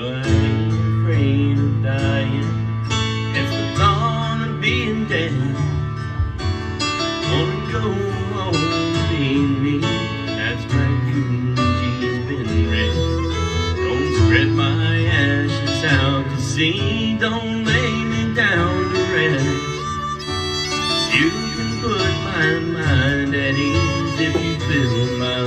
afraid of dying go being me, that's my eulogy's been read. Don't spread my ashes out to sea, don't lay me down to rest. You can put my mind at ease if you fill my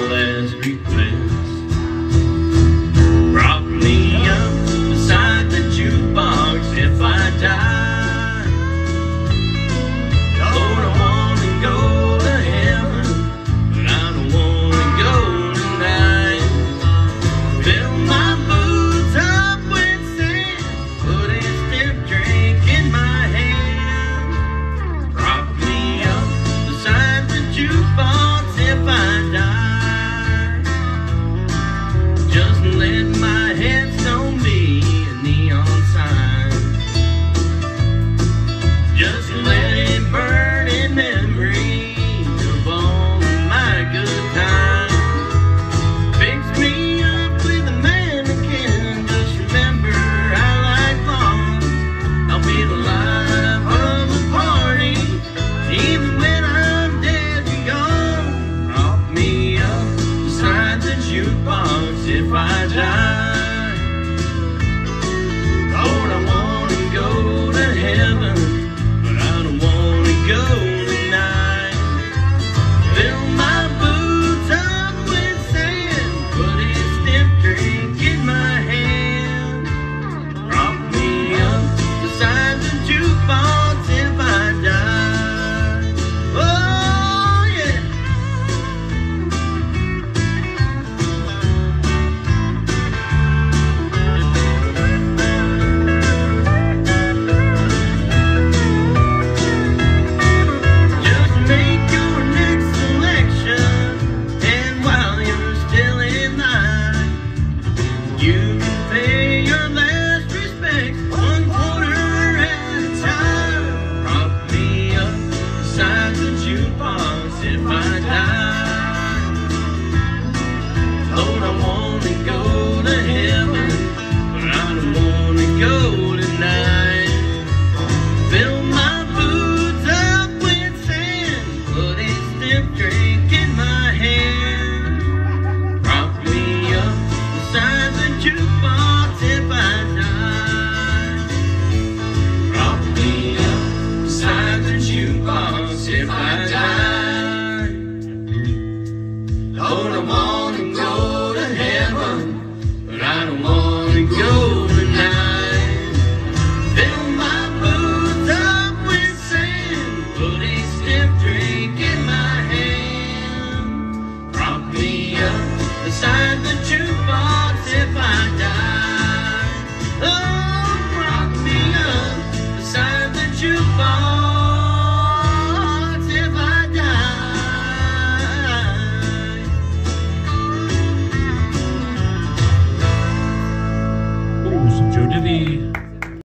sip drink in my hand. Prop me up beside the jukebox if I die. Prop me up beside the jukebox if I die.